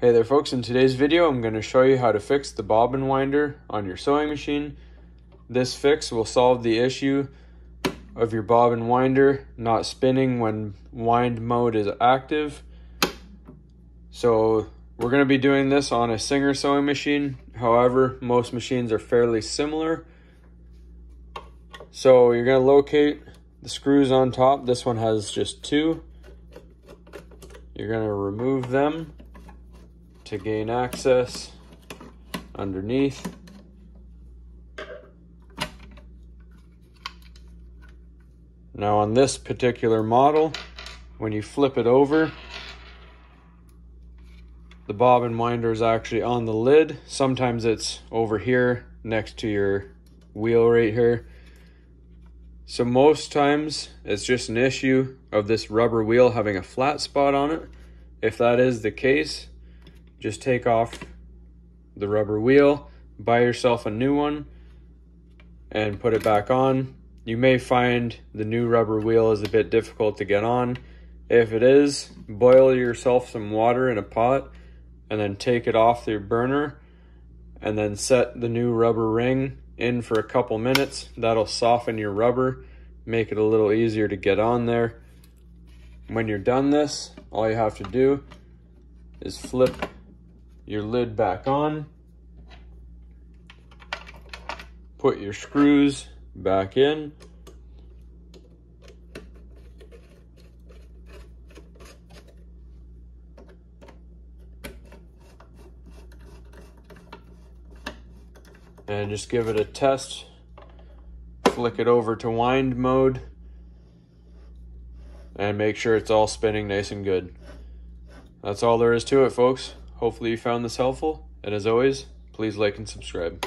Hey there folks, in today's video I'm going to show you how to fix the bobbin winder on your sewing machine. This fix will solve the issue of your bobbin winder not spinning when wind mode is active. So we're going to be doing this on a Singer sewing machine. However, most machines are fairly similar. So you're going to locate the screws on top. This one has just two. You're going to remove them to gain access underneath. Now on this particular model, when you flip it over, the bobbin winder is actually on the lid. Sometimes it's over here next to your wheel right here. So most times it's just an issue of this rubber wheel having a flat spot on it. If that is the case, just take off the rubber wheel, buy yourself a new one, and put it back on. You may find the new rubber wheel is a bit difficult to get on. If it is, boil yourself some water in a pot and then take it off your burner and then set the new rubber ring in for a couple minutes. That'll soften your rubber, make it a little easier to get on there. When you're done this, all you have to do is flip your lid back on, put your screws back in, and just give it a test. Flick it over to wind mode and make sure it's all spinning nice and good. That's all there is to it, folks. Hopefully you found this helpful, and as always, please like and subscribe.